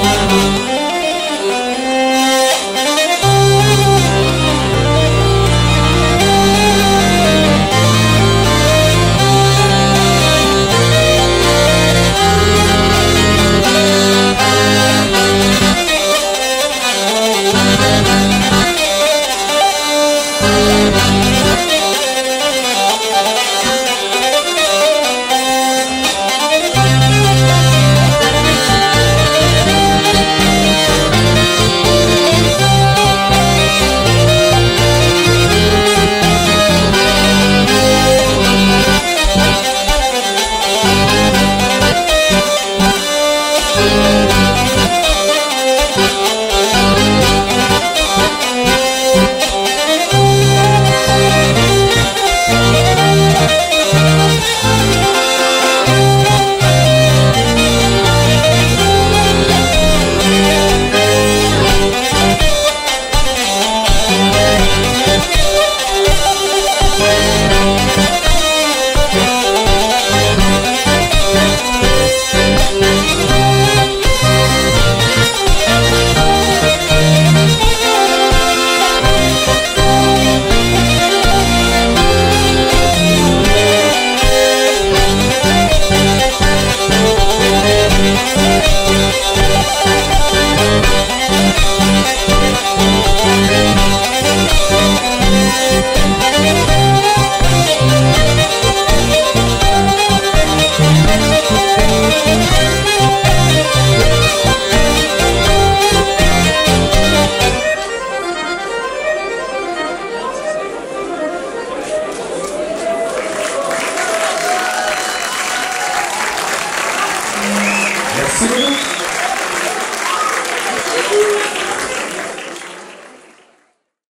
Música Super.